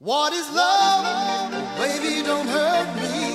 What is love? Baby, don't hurt me.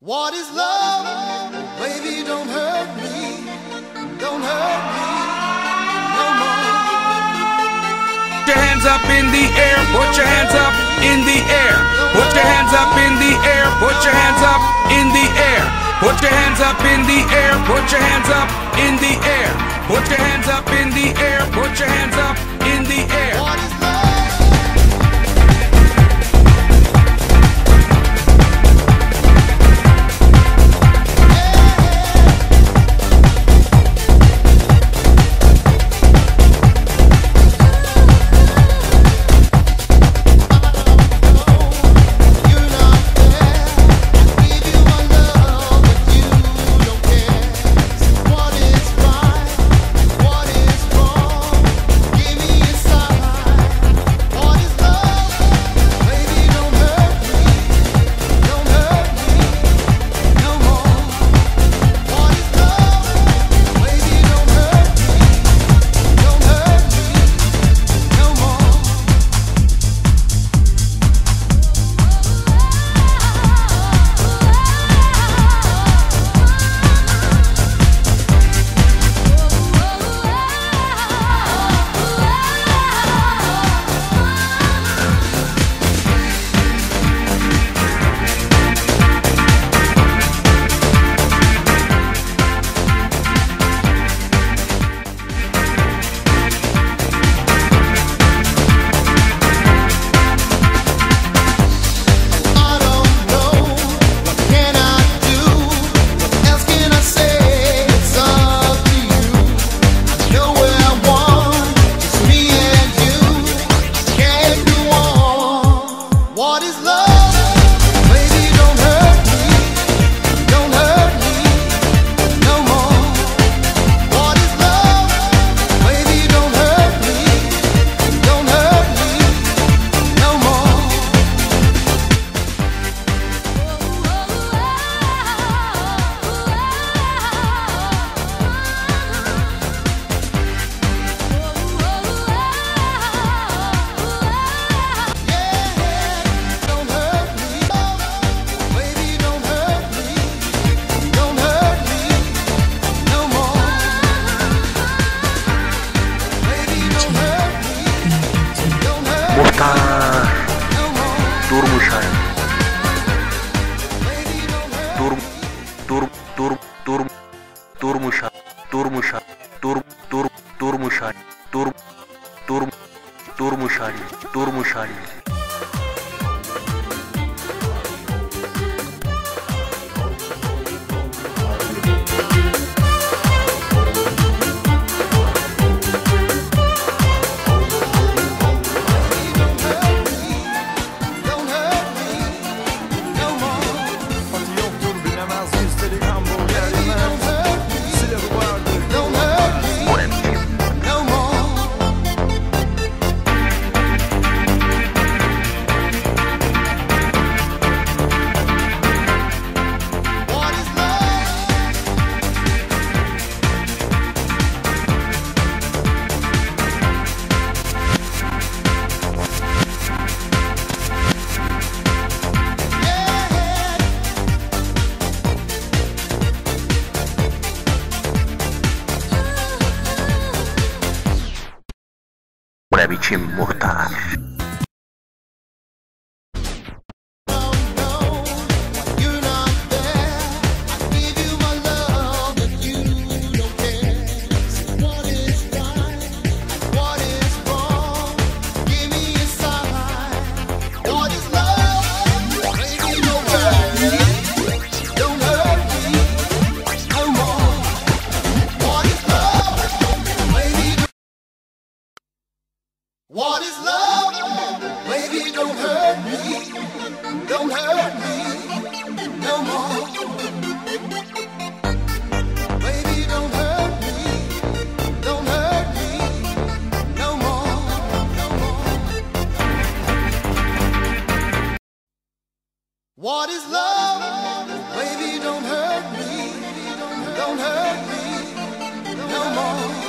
What is love? Baby, don't hurt me. Don't hurt me. No more. Put your hands up in the air. Put your hands up in the air. Put your hands up in the air. Put your hands up in the air. Put your hands up in the air. Put your hands up in the air. Put your hands up in the air. Put your hands up in the air. dur dur dur dur durmuş मैं भी मुहतार What is love? Baby, don't hurt me. Don't hurt me no more. Baby, don't hurt me. Don't hurt me no more. No more. What is love? Baby, don't hurt me. Don't hurt me no more.